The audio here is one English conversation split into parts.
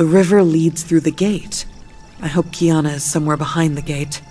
The river leads through the gate. I hope Kiana is somewhere behind the gate.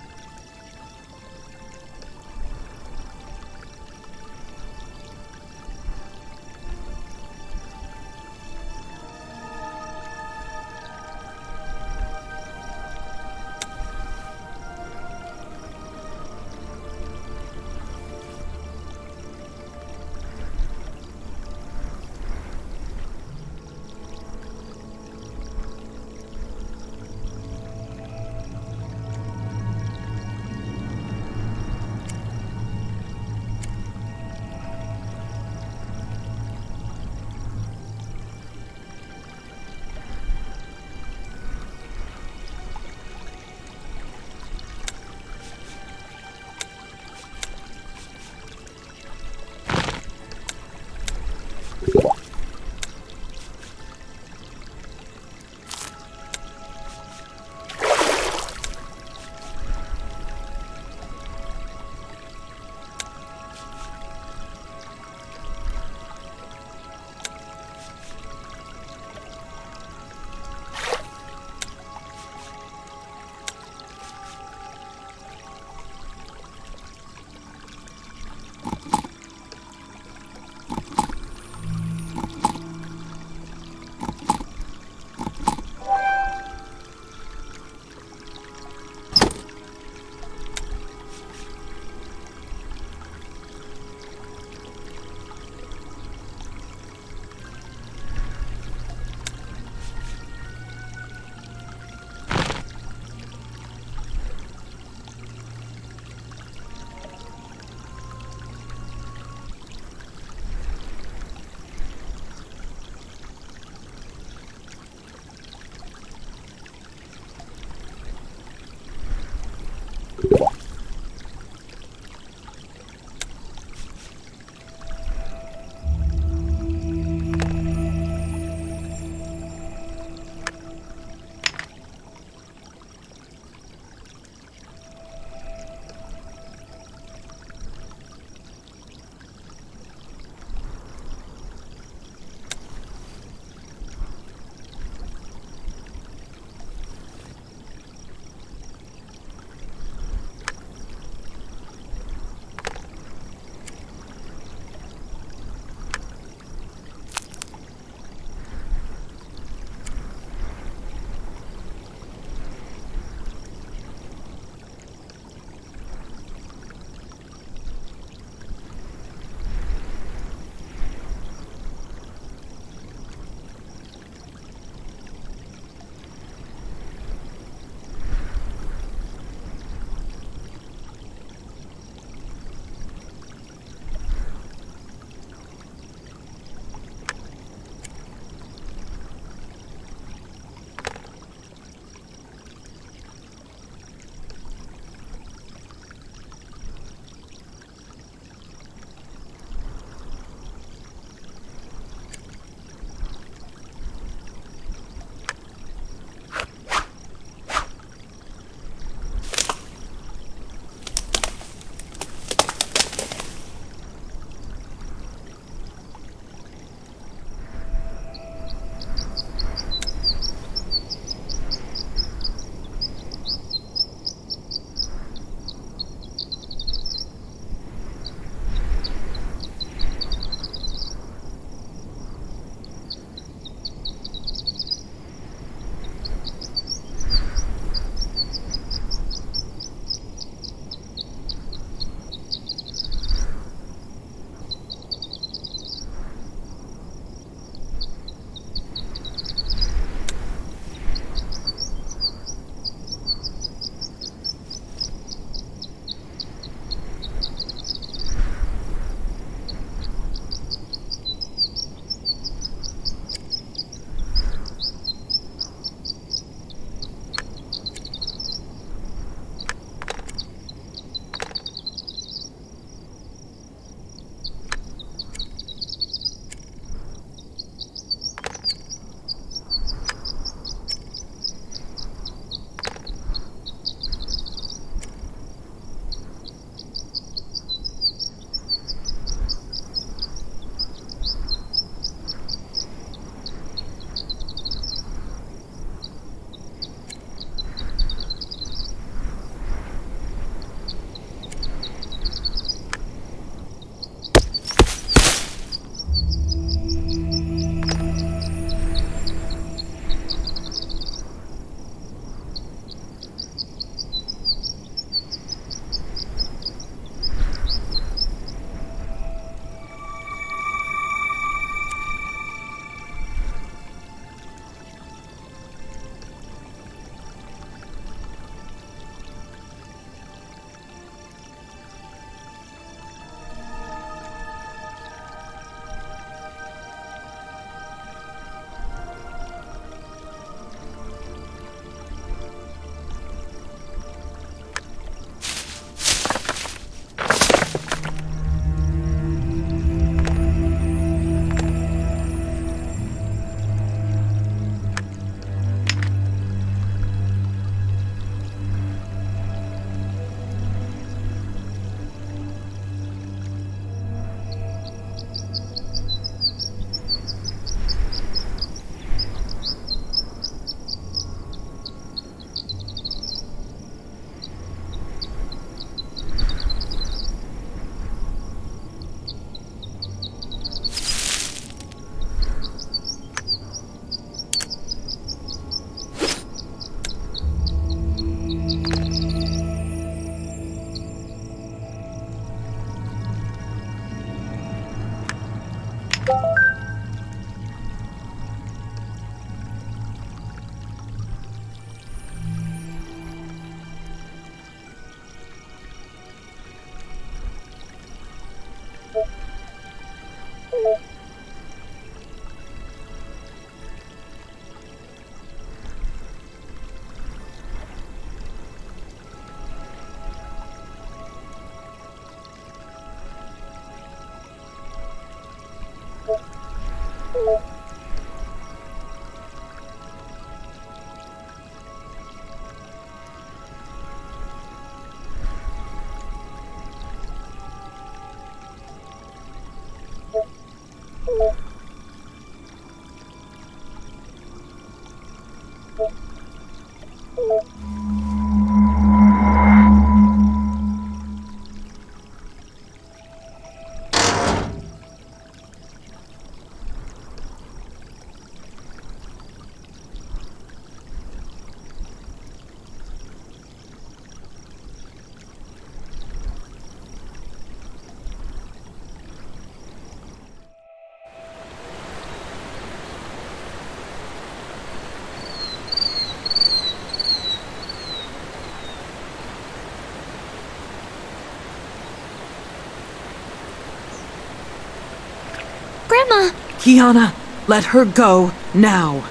Kiana, let her go now.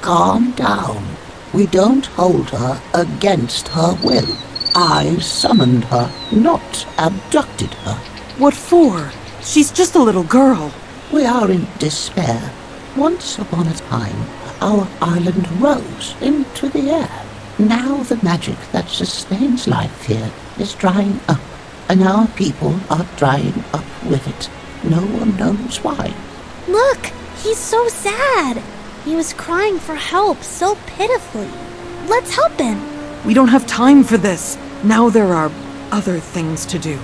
Calm down. We don't hold her against her will. I summoned her, not abducted her. What for? She's just a little girl. We are in despair. Once upon a time, our island rose into the air. Now the magic that sustains life here is drying up, and our people are drying up with it. No one knows why. Look! He's so sad! He was crying for help so pitifully. Let's help him! We don't have time for this. Now there are other things to do.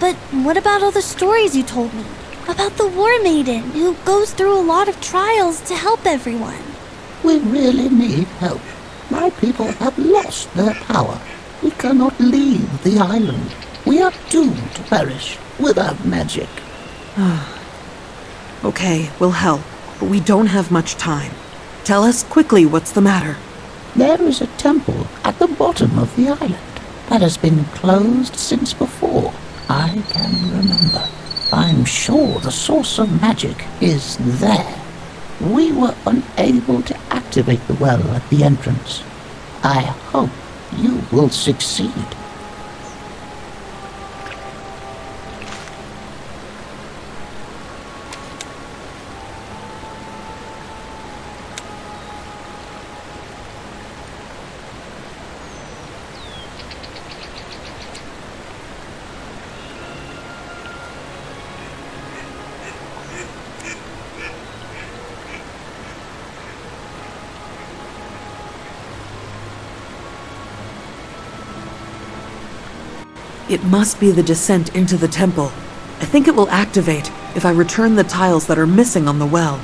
But what about all the stories you told me? About the War Maiden who goes through a lot of trials to help everyone. We really need help. My people have lost their power. We cannot leave the island. We are doomed to perish without magic. Okay, we'll help, but we don't have much time. Tell us quickly what's the matter. There is a temple at the bottom of the island that has been closed since before I can remember. I'm sure the source of magic is there. We were unable to activate the well at the entrance. I hope you will succeed. It must be the descent into the temple. I think it will activate if I return the tiles that are missing on the well.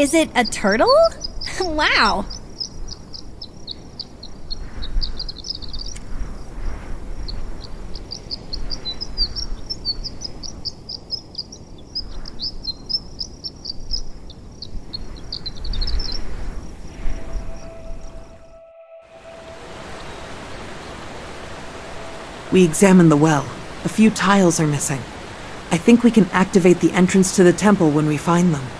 Is it a turtle? wow. We examine the well. A few tiles are missing. I think we can activate the entrance to the temple when we find them.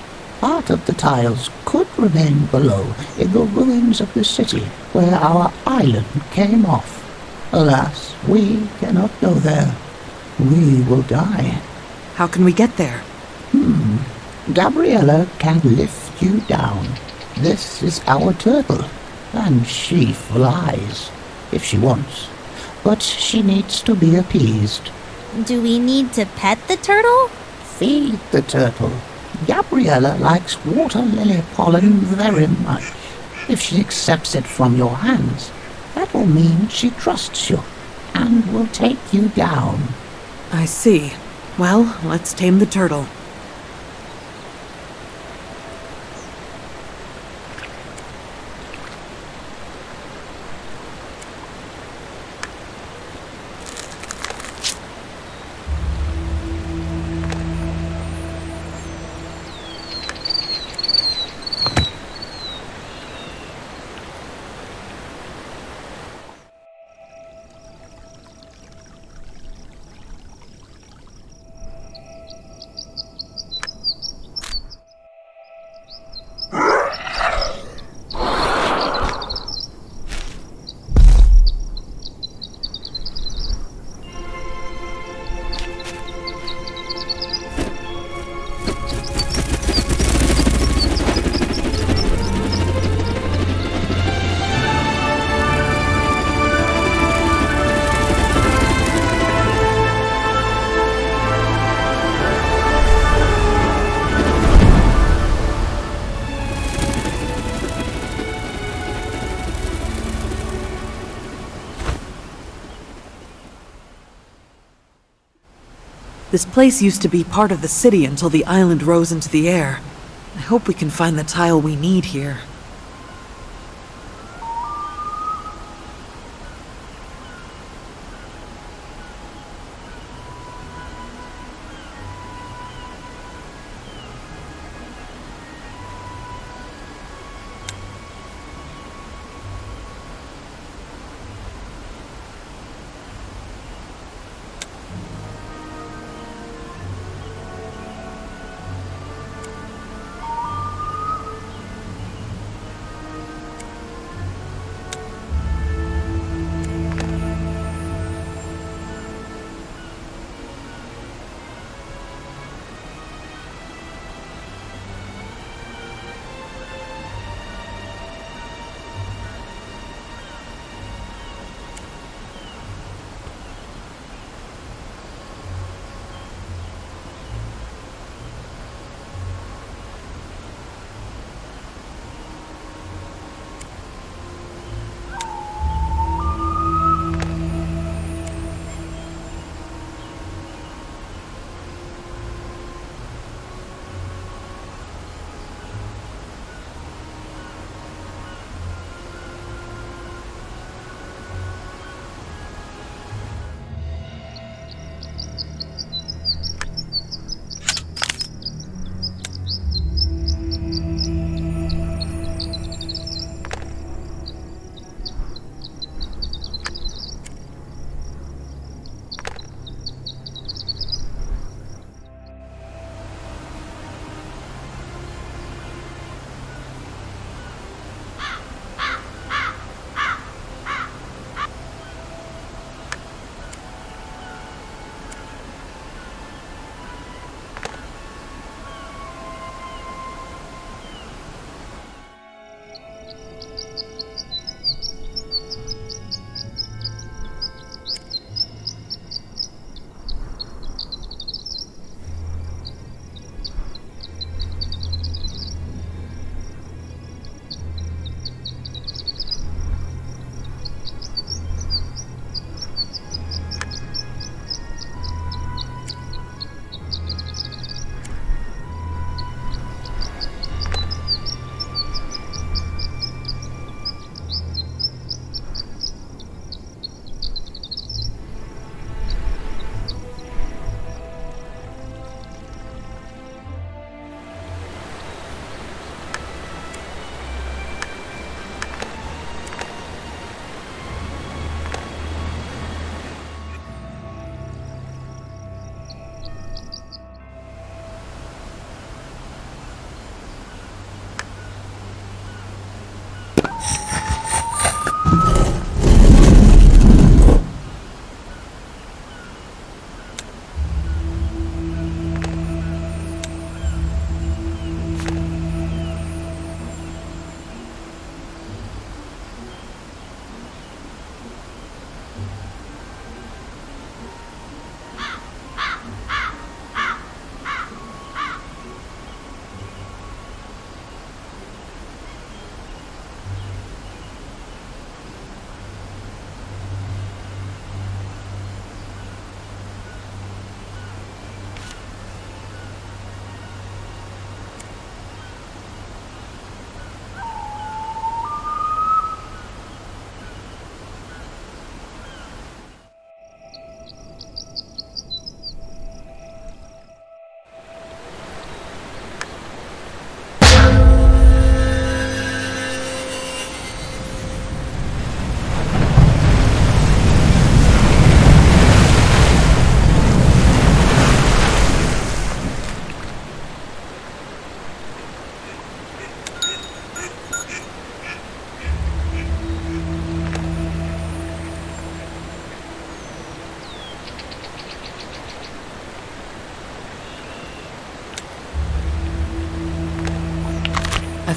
Part of the tiles could remain below in the ruins of the city where our island came off. Alas, we cannot go there. We will die. How can we get there? Hmm. Gabriella can lift you down. This is our turtle, and she flies, if she wants. But she needs to be appeased. Do we need to pet the turtle? Feed the turtle. Gabriella likes water lily pollen very much. If she accepts it from your hands, that will mean she trusts you and will take you down. I see. Well, let's tame the turtle. This place used to be part of the city until the island rose into the air. I hope we can find the tile we need here.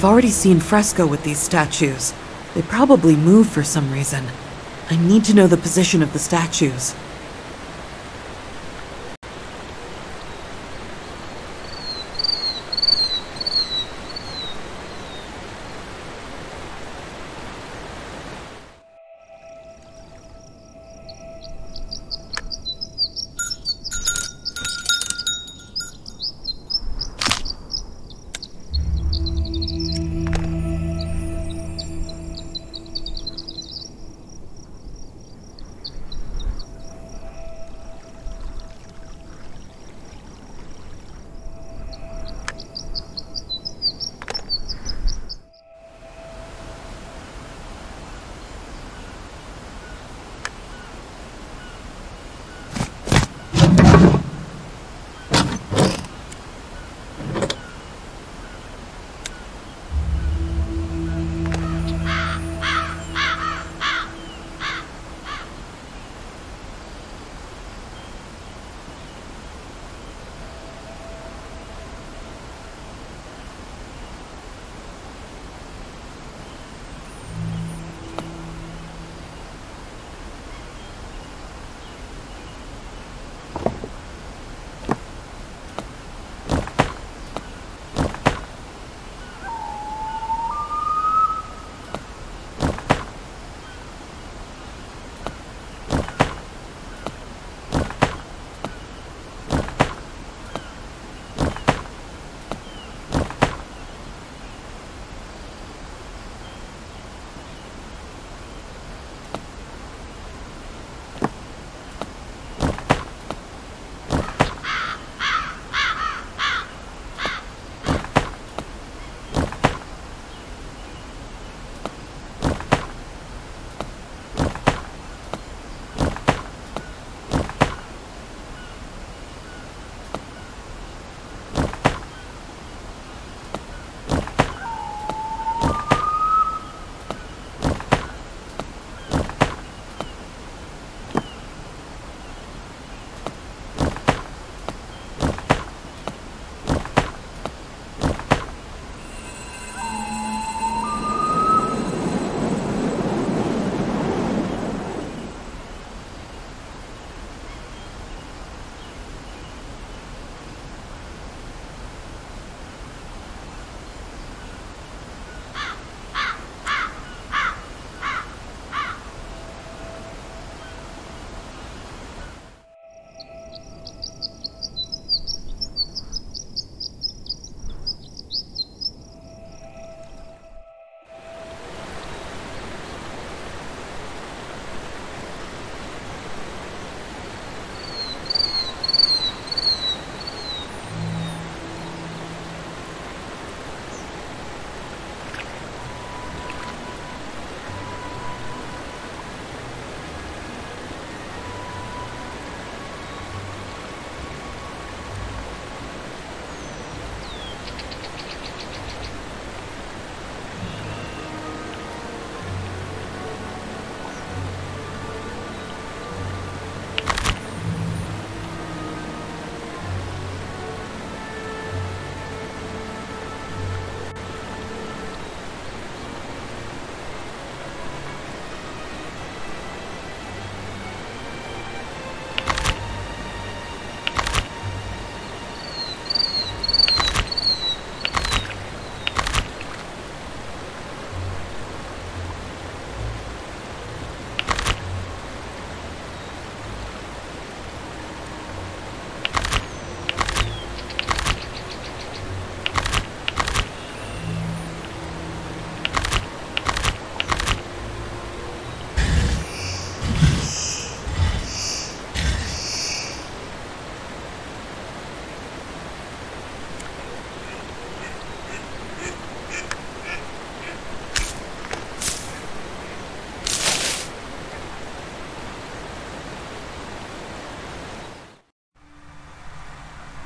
I've already seen Fresco with these statues. They probably move for some reason. I need to know the position of the statues.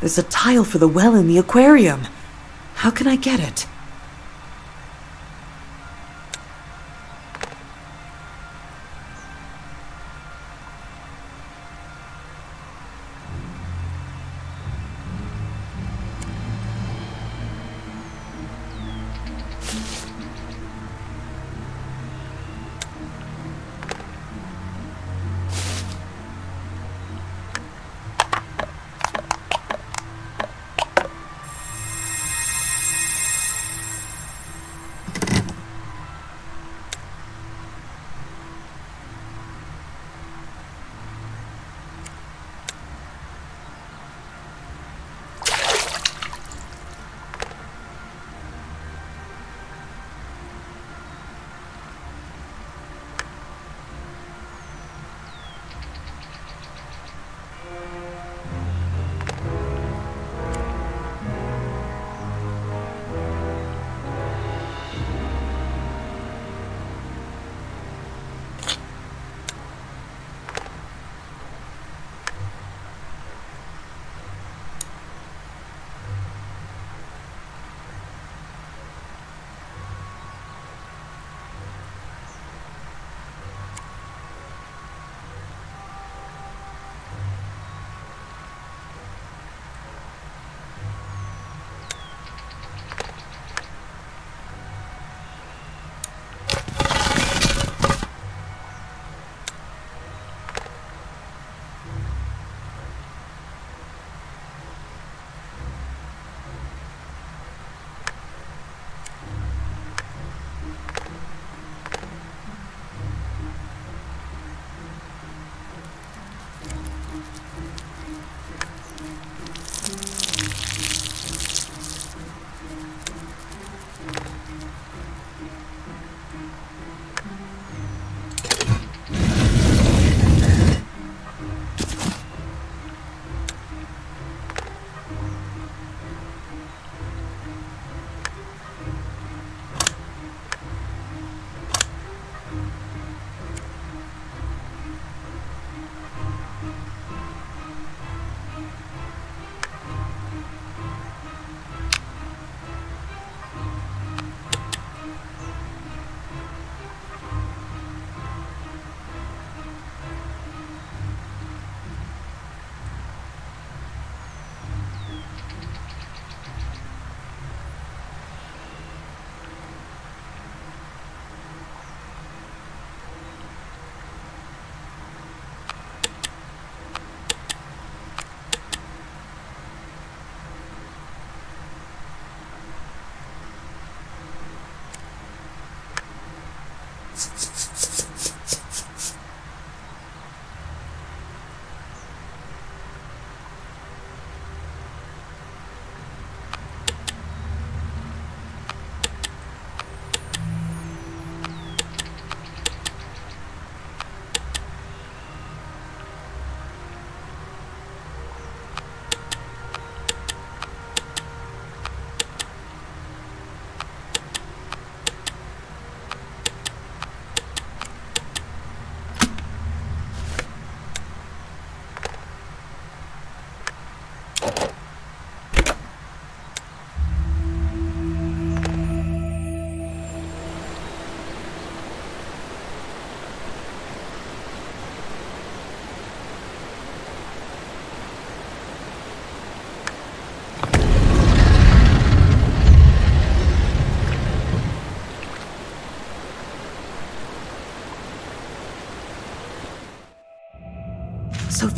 There's a tile for the well in the aquarium. How can I get it?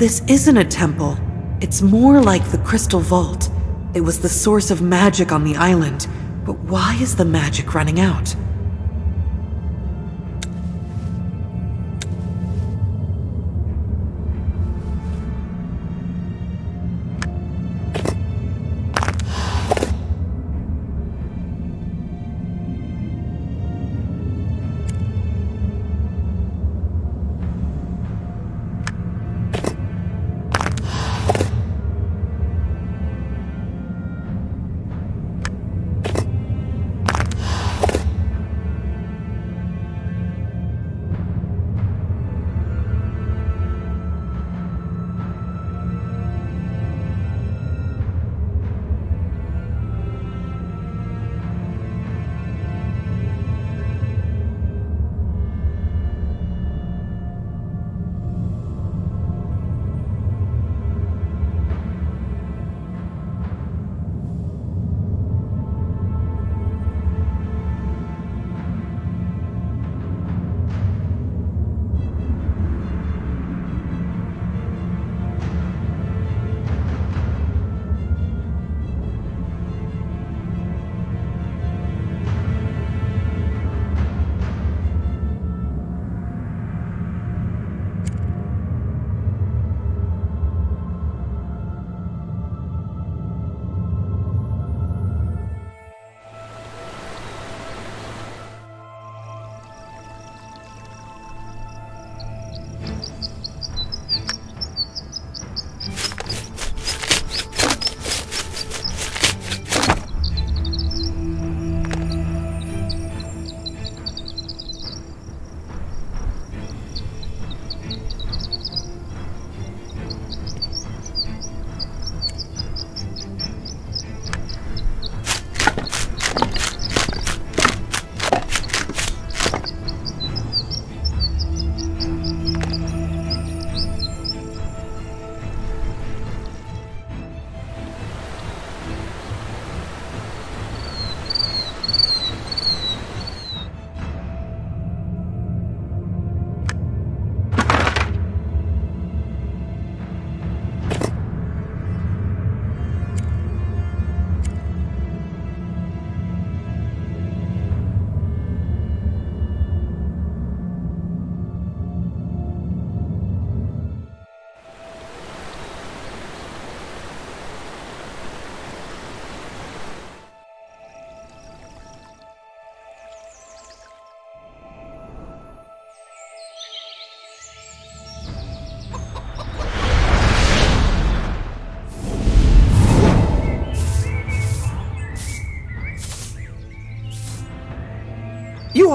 This isn't a temple. It's more like the Crystal Vault. It was the source of magic on the island. But why is the magic running out?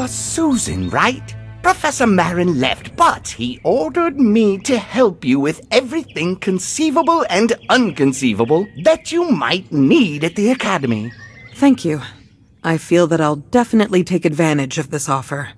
Are Susan, right? Professor Marin left, but he ordered me to help you with everything conceivable and unconceivable that you might need at the Academy. Thank you. I feel that I'll definitely take advantage of this offer.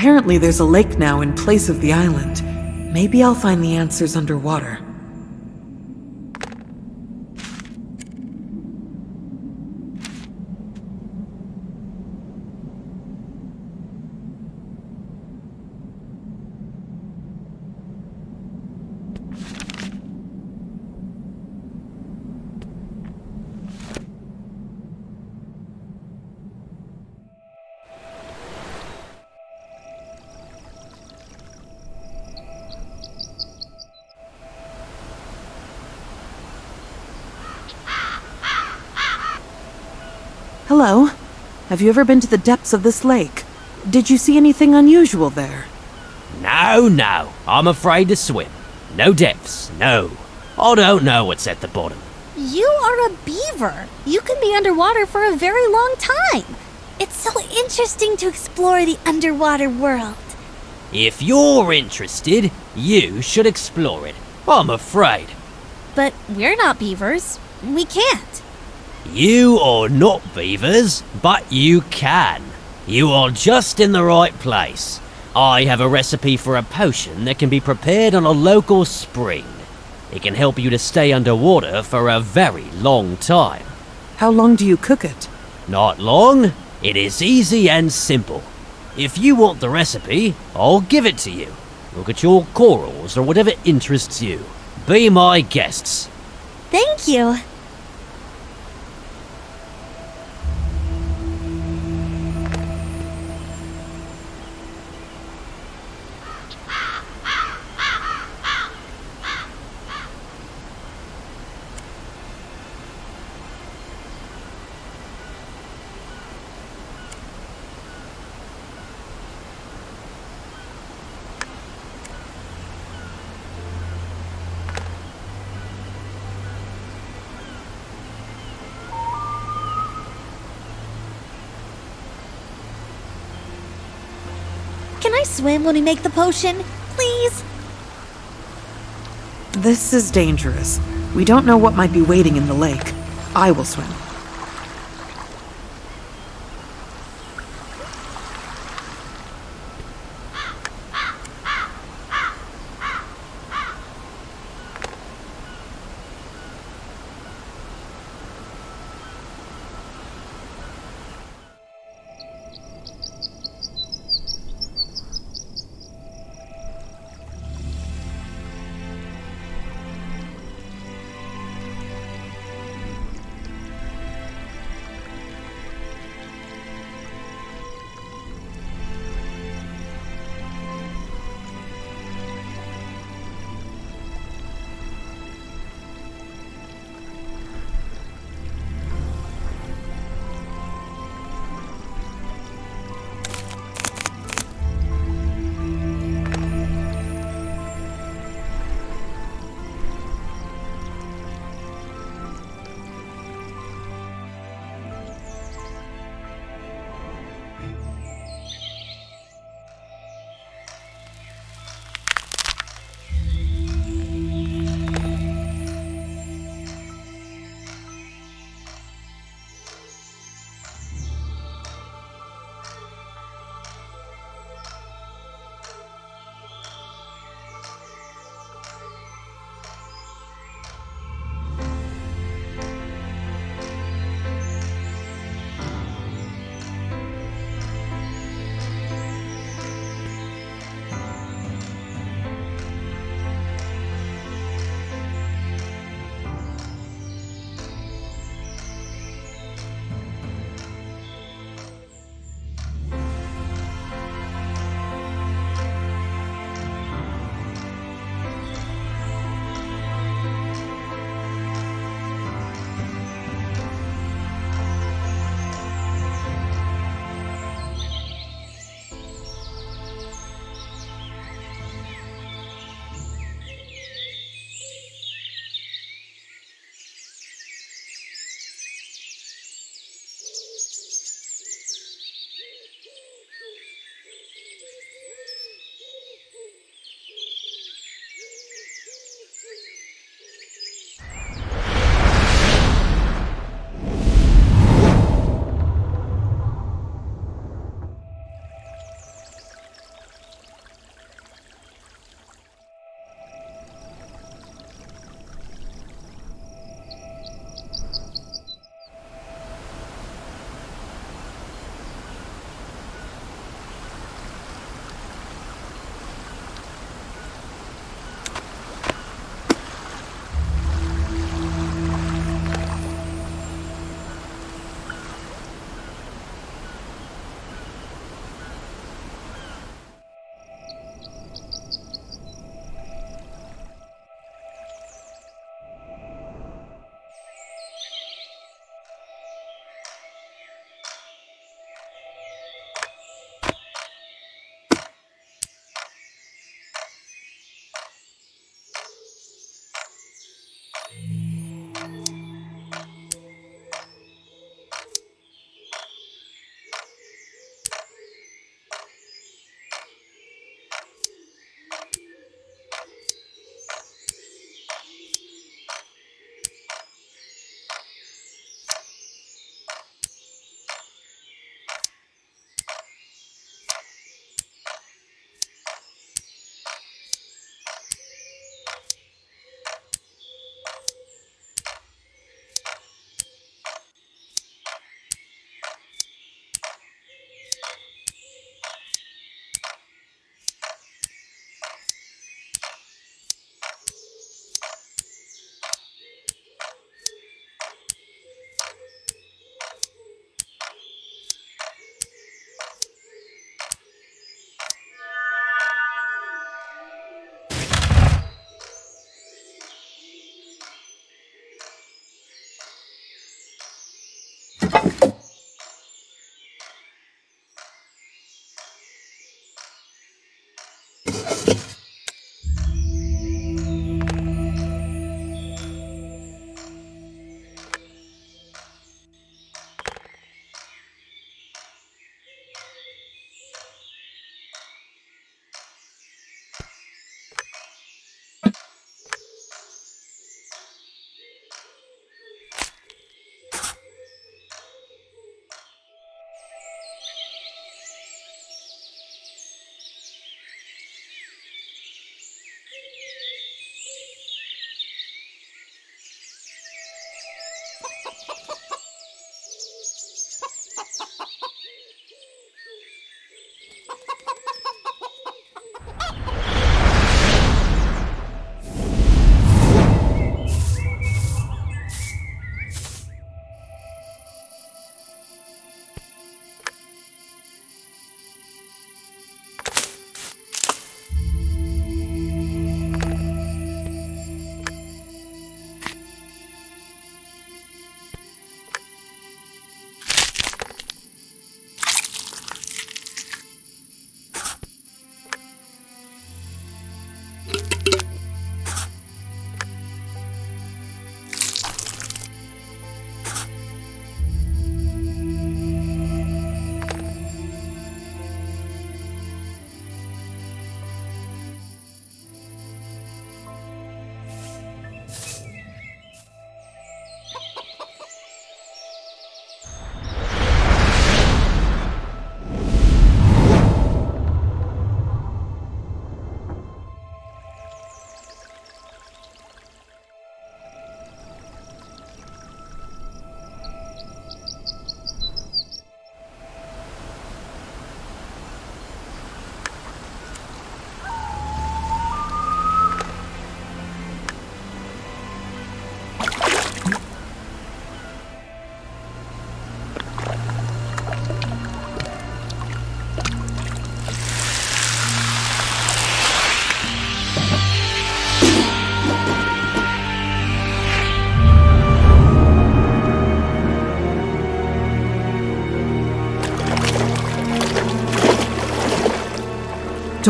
Apparently, there's a lake now in place of the island. Maybe I'll find the answers underwater. Have you ever been to the depths of this lake? Did you see anything unusual there? No, no, I'm afraid to swim. No depths, no. I don't know what's at the bottom. You are a beaver. You can be underwater for a very long time. It's so interesting to explore the underwater world. If you're interested, you should explore it. I'm afraid. But we're not beavers. We can't. You are not beavers, but you can. You are just in the right place. I have a recipe for a potion that can be prepared on a local spring. It can help you to stay underwater for a very long time. How long do you cook it? Not long. It is easy and simple. If you want the recipe, I'll give it to you. Look at your corals or whatever interests you. Be my guests. Thank you. Can I swim when we make the potion? Please? This is dangerous. We don't know what might be waiting in the lake. I will swim.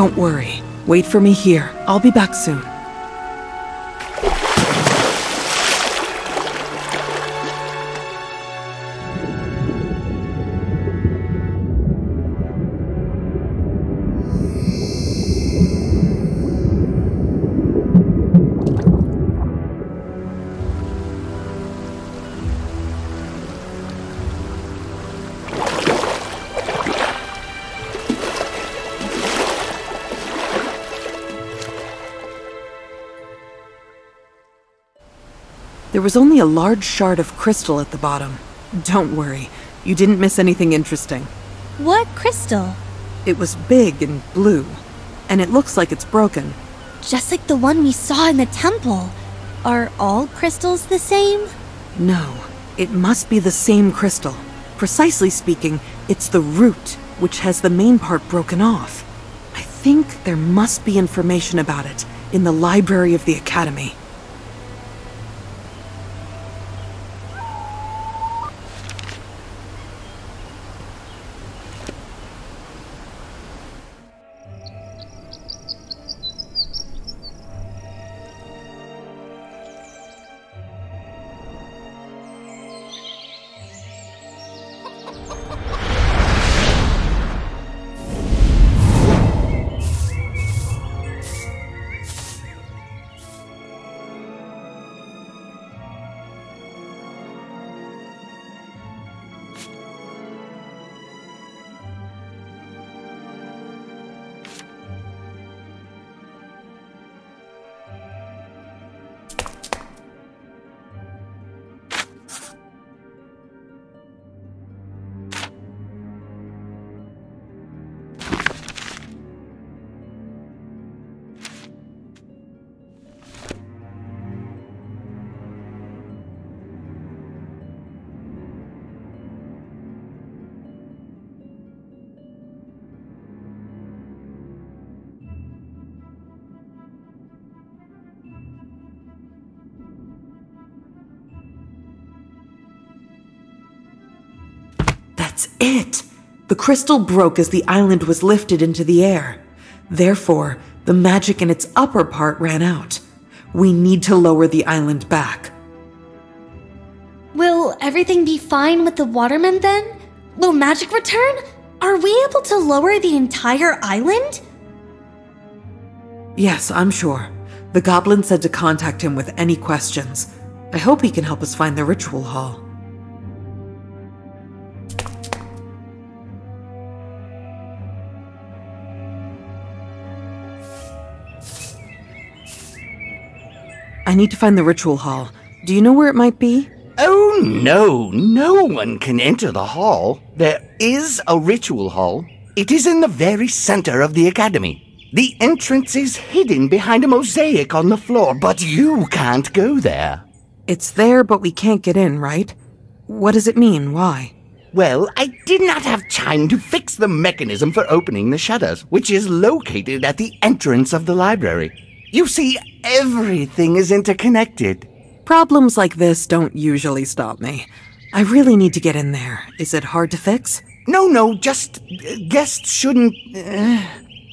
Don't worry. Wait for me here. I'll be back soon. There was only a large shard of crystal at the bottom. Don't worry, you didn't miss anything interesting. What crystal? It was big and blue, and it looks like it's broken. Just like the one we saw in the temple. Are all crystals the same? No, it must be the same crystal. Precisely speaking, it's the root, which has the main part broken off. I think there must be information about it in the library of the Academy. It! The crystal broke as the island was lifted into the air. Therefore, the magic in its upper part ran out. We need to lower the island back. Will everything be fine with the watermen then? Will magic return? Are we able to lower the entire island? Yes, I'm sure. The goblin said to contact him with any questions. I hope he can help us find the ritual hall. I need to find the ritual hall. Do you know where it might be? Oh, no, no one can enter the hall. There is a ritual hall. It is in the very center of the academy. The entrance is hidden behind a mosaic on the floor, but you can't go there. It's there, but we can't get in, right? What does it mean? Why? Well, I did not have time to fix the mechanism for opening the shutters, which is located at the entrance of the library. You see, everything is interconnected. Problems like this don't usually stop me. I really need to get in there. Is it hard to fix? No, no, just uh, guests shouldn't. Uh,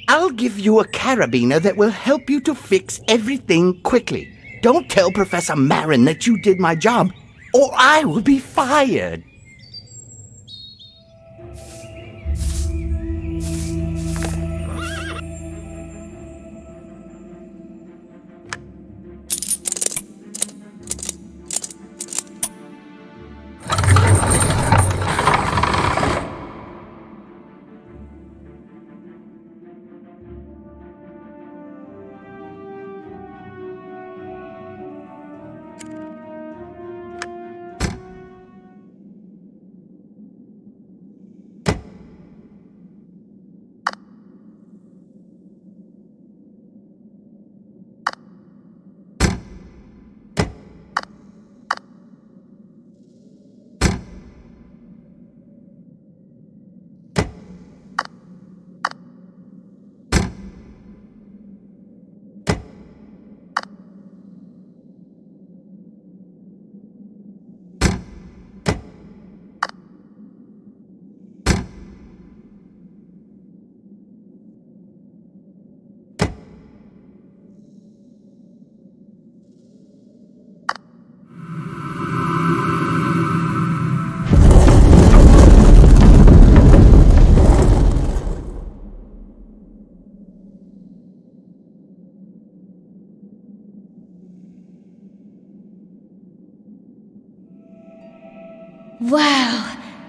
I'll give you a carabiner that will help you to fix everything quickly. Don't tell Professor Marin that you did my job, or I will be fired.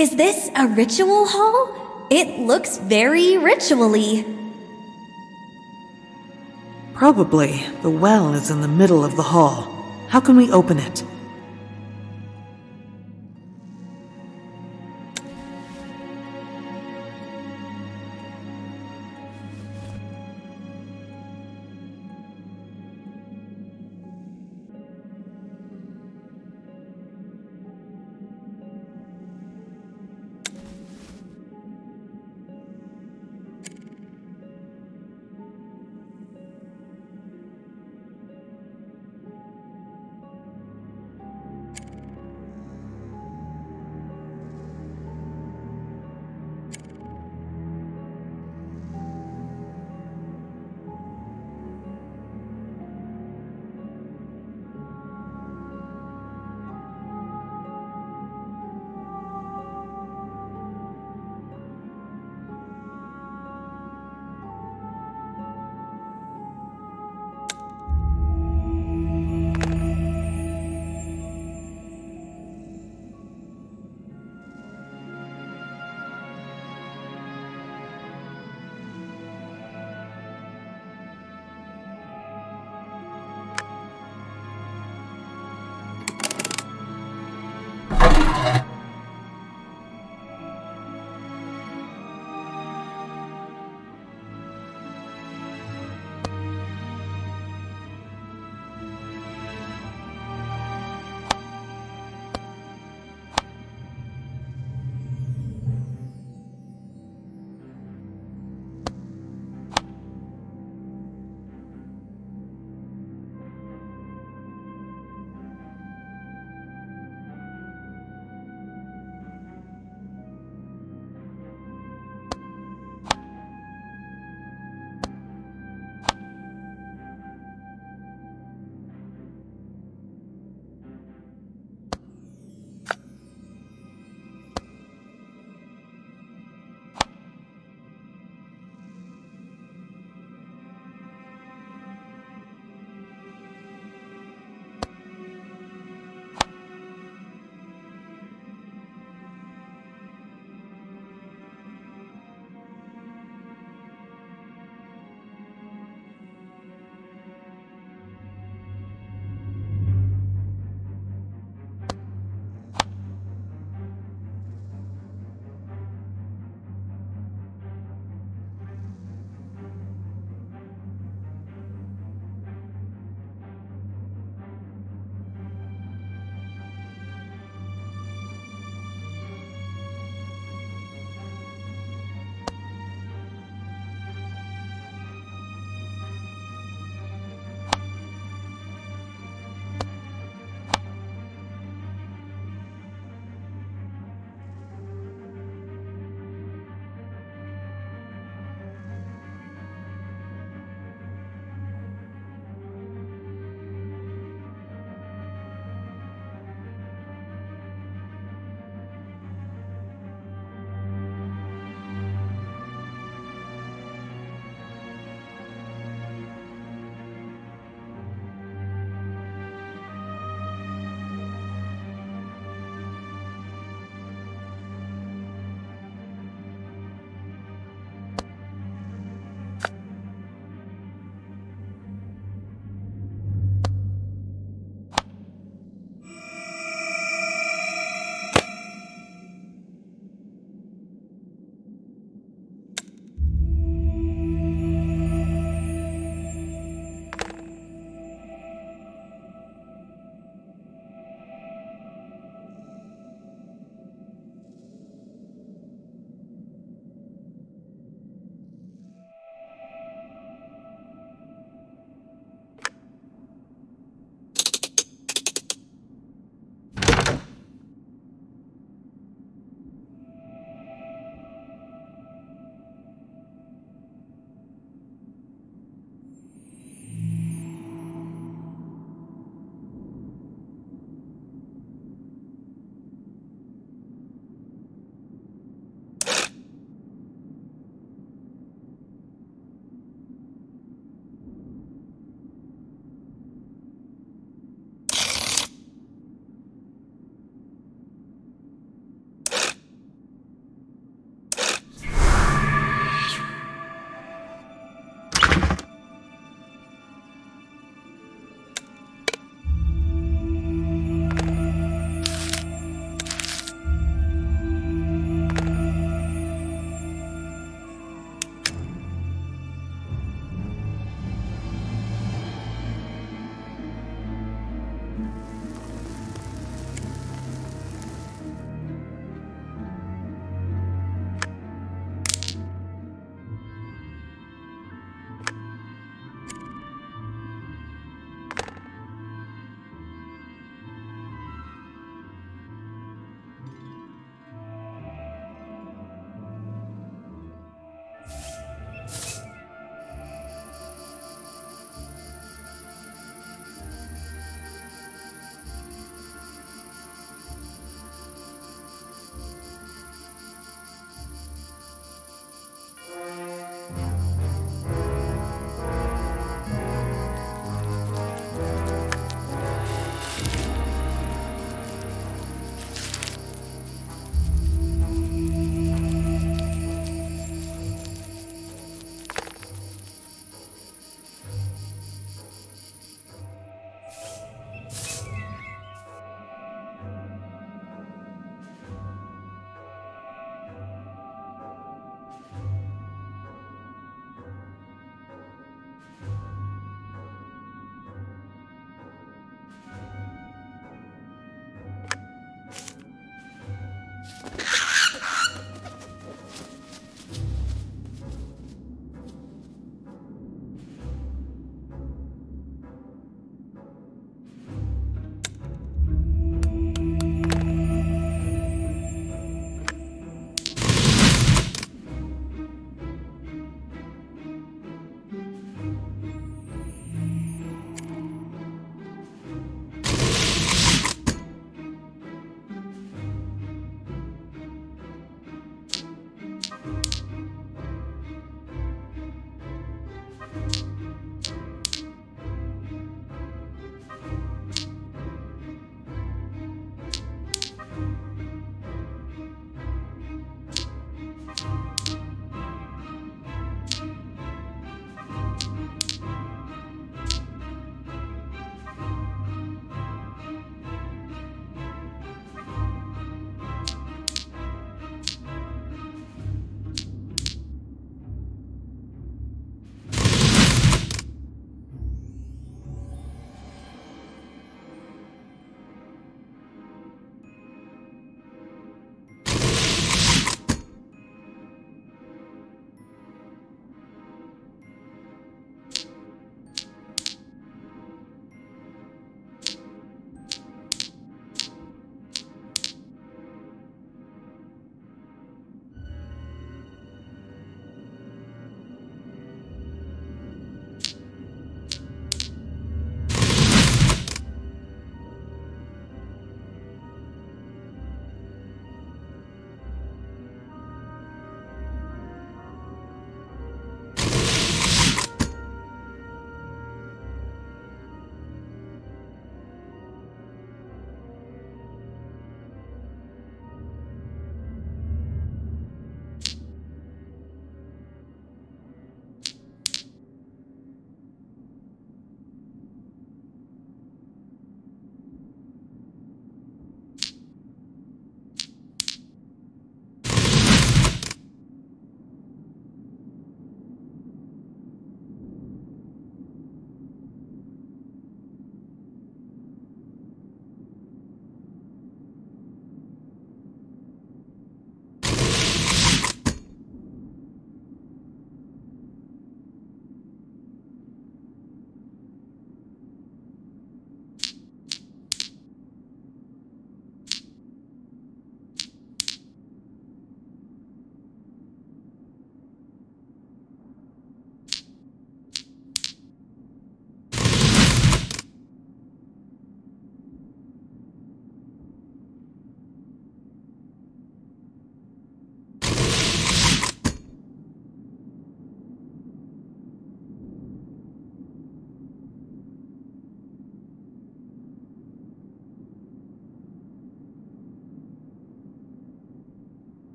Is this a ritual hall? It looks very ritually. Probably. The well is in the middle of the hall. How can we open it?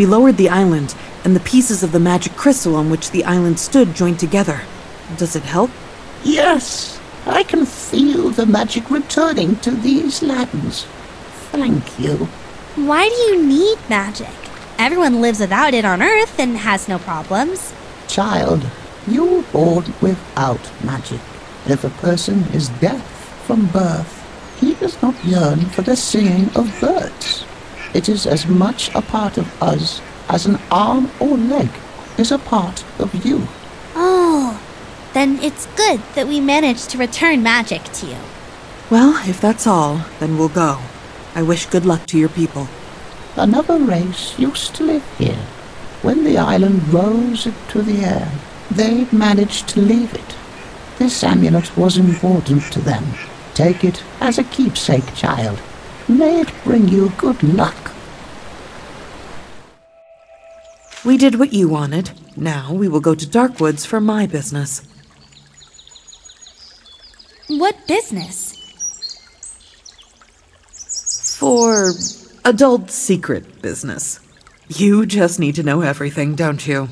We lowered the island, and the pieces of the magic crystal on which the island stood joined together. Does it help? Yes, I can feel the magic returning to these lands. Thank you. Why do you need magic? Everyone lives without it on Earth and has no problems. Child, you were born without magic. If a person is deaf from birth, he does not yearn for the singing of birds. It is as much a part of us as an arm or leg is a part of you. Oh, then it's good that we managed to return magic to you. Well, if that's all, then we'll go. I wish good luck to your people. Another race used to live here. When the island rose into the air, they managed to leave it. This amulet was important to them. Take it as a keepsake, child. May it bring you good luck. We did what you wanted. Now we will go to Darkwoods for my business. What business? For adult secret business. You just need to know everything, don't you?